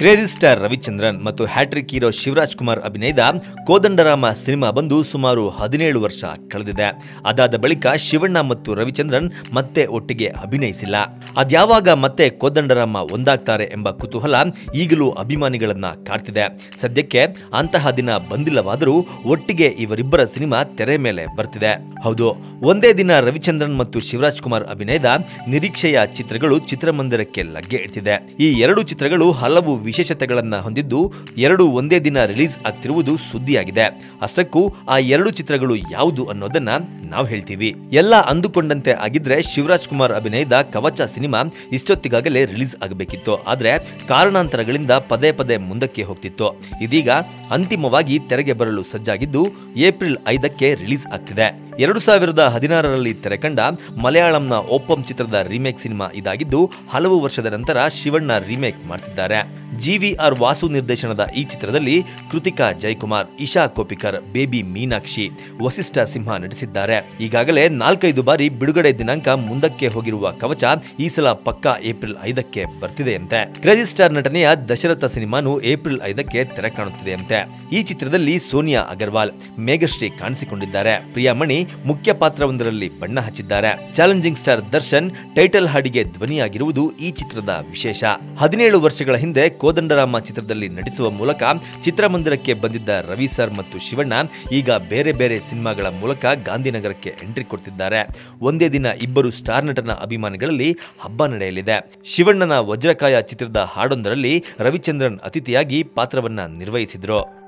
Crazy star Ravichandran ಮತ್ತು hat trick hero Shivraj Kumar ಅಭಿನಯದ Kodandarama cinema ಬಂದು ಸುಮಾರು ಹದಿನೇಳು ವರ್ಷ ಕಳೆದಿದೆ. ಅದಾದ ಬಳಿಕ ಶಿವಣ್ಣ ಮತ್ತು ರವಿಚಂದ್ರನ್ ಮತ್ತೆ ಒಟ್ಟಿಗೆ ಅಭಿನಯಿಸಿಲ್ಲ. ಅದ್ಯಾವಾಗ ಮತ್ತೆ ಕೋದಂಡರಾಮ ಒಂದಾಗ್ತಾರೆ ಎಂಬ ಕುತೂಹಲ ಈಗಲೂ ಅಭಿಮಾನಿಗಳನ್ನ ಕಾಡ್ತಿದೆ. ಸದ್ಯಕ್ಕೆ ಅಂತಹ ದಿನ ಬಂದಿಲ್ಲವಾದರೂ ಒಟ್ಟಿಗೆ ಇವರಿಬ್ಬರ ಸಿನಿಮಾ ತೆರೆ ಮೇಲೆ ಬರ್ತಿದೆ. ಹೌದು, ಒಂದೇ ದಿನ ರವಿಚಂದ್ರನ್ ಮತ್ತು ಶಿವರಾಜ್ ಕುಮಾರ್ ಅಭಿನಯದ ನಿರೀಕ್ಷೆಯ ಚಿತ್ರಗಳು ಚಿತ್ರಮಂದಿರಕ್ಕೆ ಲಗ್ಗೆ ಇಡ್ತಿದೆ. ಈ ಎರಡು ಚಿತ್ರಗಳು ಹಲವು ವಿಶೇಷತೆಗಳನ್ನ ಹೊಂದಿದ್ದು ಎರಡು ಒಂದೇ ದಿನ ರಿಲೀಸ್ ಆಗ್ತಿರುವುದು ಸುದ್ದಿಯಾಗಿದೆ. ಅಷ್ಟಕ್ಕೂ ಆ ಎರಡು ಚಿತ್ರಗಳು ಯಾವುದು ಅನ್ನೋದನ್ನ ನಾವು ಹೇಳ್ತೀವಿ. ಎಲ್ಲ ಅಂದುಕೊಂಡಂತೆ ಆಗಿದ್ರೆ ಶಿವರಾಜ್ ಕುಮಾರ್ ಅಭಿನಯದ ಕವಚ ಸಿನಿಮಾ ಇಷ್ಟೊತ್ತಿಗಾಗಲೇ ರಿಲೀಸ್ ಆಗಬೇಕಿತ್ತು. ಆದ್ರೆ ಕಾರಣಾಂತರಗಳಿಂದ ಪದೇ ಪದೇ ಮುಂದಕ್ಕೆ ಹೋಗ್ತಿತ್ತು. ಇದೀಗ ಅಂತಿಮವಾಗಿ ತೆರೆಗೆ ಬರಲು ಸಜ್ಜಾಗಿದ್ದು ಏಪ್ರಿಲ್ ಐದಕ್ಕೆ ರಿಲೀಸ್ ಆಗ್ತಿದೆ. ಎರಡು ಸಾವಿರದ ಹದಿನಾರರಲ್ಲಿ ತೆರೆಕಂಡ ಮಲಯಾಳಂನ ಒಪ್ಪಂ ಚಿತ್ರದ ರೀಮೇಕ್ ಸಿನಿಮಾ ಇದಾಗಿದ್ದು ಹಲವು ವರ್ಷದ ನಂತರ ಶಿವಣ್ಣ ರೀಮೇಕ್ ಮಾಡ್ತಿದ್ದಾರೆ. ಜಿವಿಆರ್ ವಾಸು ನಿರ್ದೇಶನದ ಈ ಚಿತ್ರದಲ್ಲಿ ಕೃತಿಕಾ ಜಯಕುಮಾರ್ ಇಶಾ ಕೋಪಿಕರ್, ಬೇಬಿ ಮೀನಾಕ್ಷಿ, ವಸಿಷ್ಠ ಸಿಂಹ ನಟಿಸಿದ್ದಾರೆ. ಈಗಾಗಲೇ ನಾಲ್ಕೈದು ಬಾರಿ ಬಿಡುಗಡೆ ದಿನಾಂಕ ಮುಂದಕ್ಕೆ ಹೋಗಿರುವ ಕವಚ ಈ ಸಲ ಪಕ್ಕಾ ಏಪ್ರಿಲ್ ಐದಕ್ಕೆ ಬರ್ತಿದೆಯಂತೆ. ಕ್ರೇಜಿ ಸ್ಟಾರ್ ನಟನೆಯ ದಶರಥ ಸಿನಿಮಾನು ಏಪ್ರಿಲ್ ಐದಕ್ಕೆ ತೆರೆ ಕಾಣುತ್ತಿದೆಯಂತೆ. ಈ ಚಿತ್ರದಲ್ಲಿ ಸೋನಿಯಾ ಅಗರ್ವಾಲ್, ಮೇಘಶ್ರೀ ಕಾಣಿಸಿಕೊಂಡಿದ್ದಾರೆ. ಪ್ರಿಯಾಮಣಿ ಮುಖ್ಯ ಪಾತ್ರವೊಂದರಲ್ಲಿ ಬಣ್ಣ ಹಚ್ಚಿದ್ದಾರೆ. ಚಾಲೆಂಜಿಂಗ್ ಸ್ಟಾರ್ ದರ್ಶನ್ ಟೈಟಲ್ ಹಾಡಿಗೆ ಧ್ವನಿಯಾಗಿರುವುದು ಈ ಚಿತ್ರದ ವಿಶೇಷ. ಹದಿನೇಳು ವರ್ಷಗಳ ಹಿಂದೆ ಕೋದಂಡರಾಮ ಚಿತ್ರದಲ್ಲಿ ನಟಿಸುವ ಮೂಲಕ ಚಿತ್ರಮಂದಿರಕ್ಕೆ ಬಂದಿದ್ದ ರವಿ ಸರ್ ಮತ್ತು ಶಿವಣ್ಣ ಈಗ ಬೇರೆ ಬೇರೆ ಸಿನಿಮಾಗಳ ಮೂಲಕ ಗಾಂಧಿನಗರಕ್ಕೆ ಎಂಟ್ರಿ ಕೊಡ್ತಿದ್ದಾರೆ. ಒಂದೇ ದಿನ ಇಬ್ಬರು ಸ್ಟಾರ್ ನಟನ ಅಭಿಮಾನಿಗಳಲ್ಲಿ ಹಬ್ಬ ನಡೆಯಲಿದೆ. ಶಿವಣ್ಣನ ವಜ್ರಕಾಯ ಚಿತ್ರದ ಹಾಡೊಂದರಲ್ಲಿ ರವಿಚಂದ್ರನ್ ಅತಿಥಿಯಾಗಿ ಪಾತ್ರವನ್ನ ನಿರ್ವಹಿಸಿದ್ರು.